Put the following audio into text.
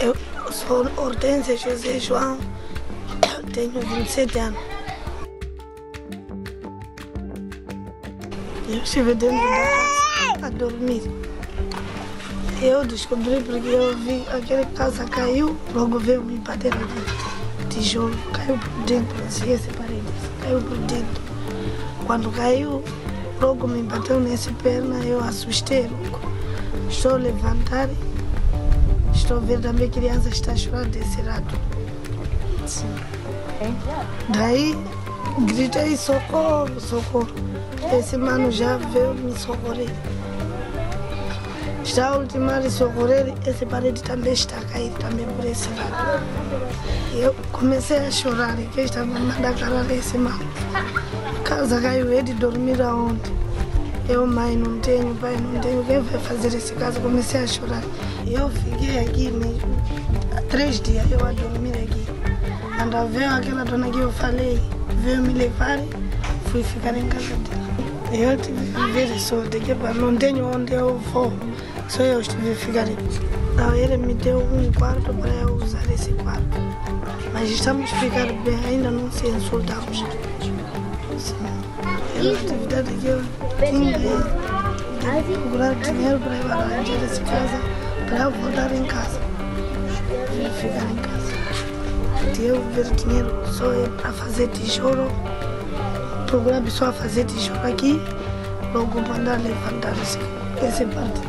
Eu sou Hortência José João, tenho 27 anos. Eu estive dentro da casa a dormir. Eu descobri porque eu vi aquela casa caiu, logo veio me bater no tijolo, caiu por dentro, assim, essa parede, caiu por dentro. Quando caiu, logo me bateu nessa perna, eu assustei logo. Estou levantar, estou a ver também criança está chorando desse lado. Sim. Daí gritei socorro, socorro. Esse mano já veio me socorrer. Está a ultimar de socorrer, essa parede também está a cair também por esse lado. Eu comecei a chorar e que estava mandando calar esse mano. Casa caiu, ele dormir aonde? Eu, mãe, não tenho, pai, não tenho. Quem vai fazer esse caso? Comecei a chorar. Eu fiquei aqui mesmo, há três dias eu a dormir aqui. Quando veio aquela dona que eu falei, veio me levar, fui ficar em casa dela. Eu tive que viver só daqui para não tenho onde eu vou. Só eu estive a ficar aqui. Então ele me deu um quarto para eu usar esse quarto. Mas estamos ficar bem, ainda não se insultamos. Sim. Eu atividade que eu tinha de procurar dinheiro para eu arranjar essa casa, para eu voltar em casa. E ficar em casa. De eu ver dinheiro só é para fazer tijolo, procurar pessoa fazer tijolo aqui, logo mandar levantar esse, esse parte.